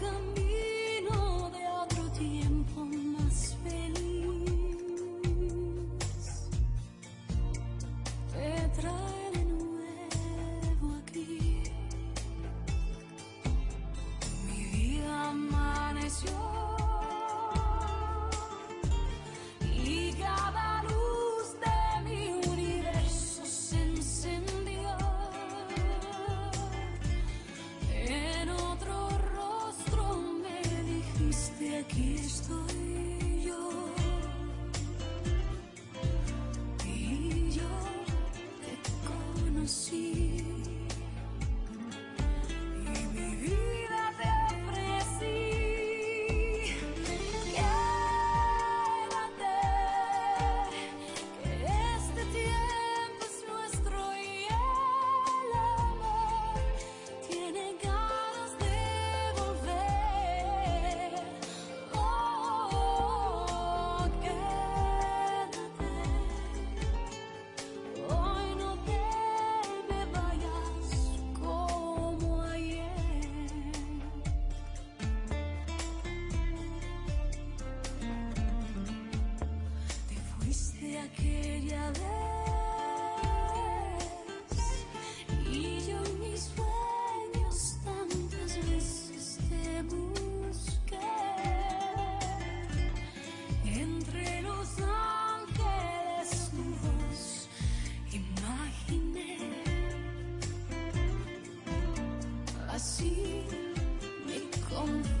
Algún Oh.